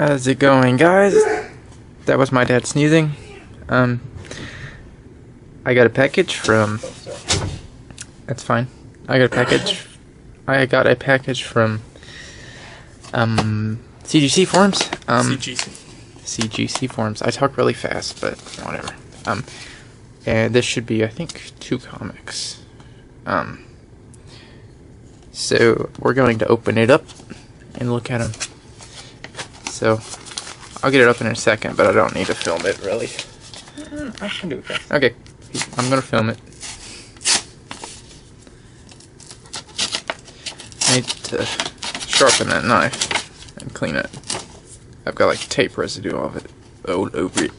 How's it going, guys? That was my dad sneezing. Um, I got a package from. That's fine. I got a package. I got a package from. Um, CGC forums. Um, CGC. CGC forums. I talk really fast, but whatever. Um, and this should be, I think, two comics. Um, so we're going to open it up and look at them. So I'll get it up in a second, but I don't need to film it really. Mm, I can do it. Okay, I'm gonna film it. I need to sharpen that knife and clean it. I've got like tape residue of it all over it.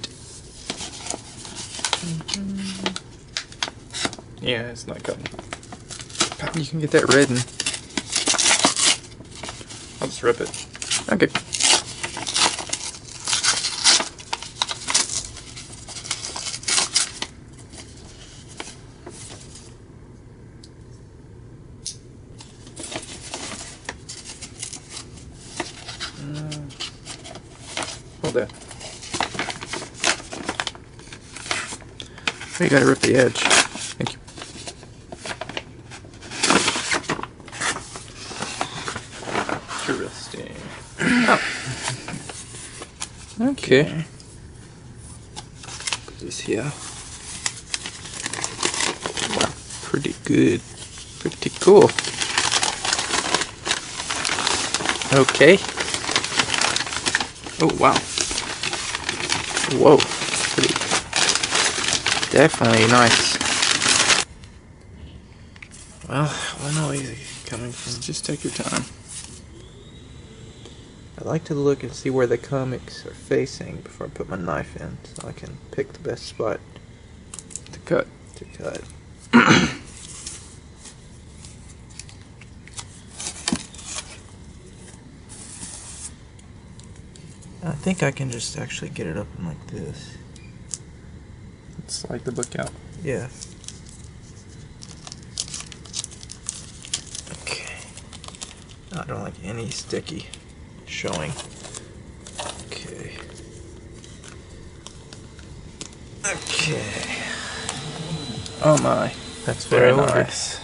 Yeah, it's not cutting. You can get that red and I'll just rip it. okay. That. Oh, you gotta rip the edge. Thank you. Interesting. Oh. Okay. Put this here. Wow, pretty good. Pretty cool. Okay. Oh wow. Whoa. Pretty. Definitely nice. Well, what noise is coming from? Just take your time. I like to look and see where the comics are facing before I put my knife in, so I can pick the best spot To cut. to cut. I think I can just actually get it up like this. Slide the book out. Yeah. Okay. I don't like any sticky showing. Okay. Okay. Oh my. That's Very very nice.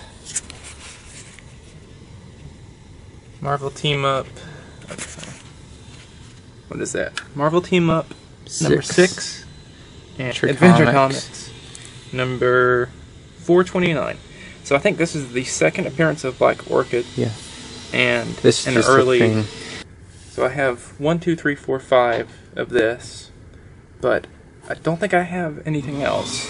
Marvel Team Up. What is that? Marvel Team Up number six. And Adventure Adventure Comics. Comics. number 429. So I think this is the second appearance of Black Orchid Yeah. and This is an early. thing. So I have one, two, three, four, five of this, but I don't think I have anything else.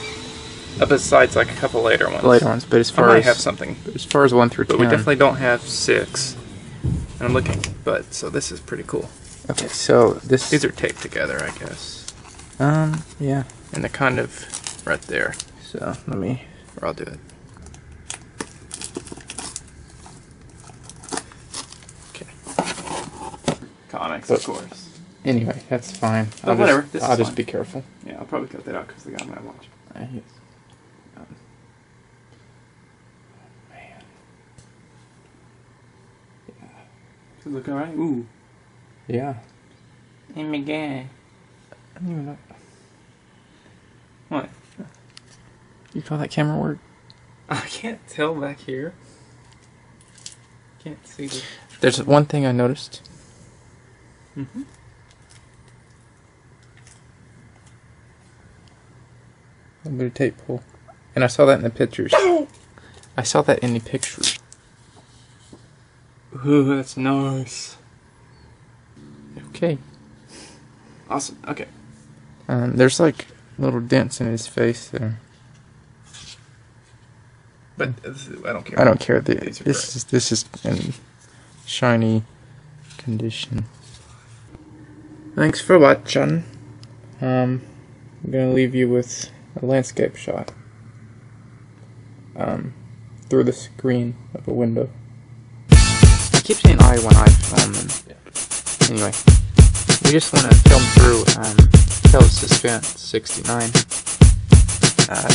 Besides like a couple later ones. later ones, but as I far might as have something, as far as one through but ten, we definitely don't have six. And I'm looking, but so this is pretty cool. Okay. So this These are taped together, I guess, um yeah. and they're kind of right there. So let me. Or I'll do it. Okay. Comics, But- of course. Anyway, that's fine. Oh, I'll whatever, Just, this I'll is just fine. be careful. Yeah, I'll probably cut that out because the guy might watch. Uh, yes. Um, man. Does it look alright? Ooh. Yeah. Hey, my guy. I don't even know. What? You call that camera work? I can't tell back here. Can't see the. There's one thing I noticed. Mm-hmm. A little bit of tape pull. And I saw that in the pictures. I saw that in the pictures. Ooh, that's nice. Okay. Awesome. Okay. Um, there's like little dents in his face there. But I don't care. I don't care. The, These are this is this is in shiny condition. Thanks for watching. Um, I'm gonna leave you with a landscape shot. Um, through the screen of a window. I keep saying I when I film them. Anyway, we just want to film through um, Tell Suspense 69. Uh,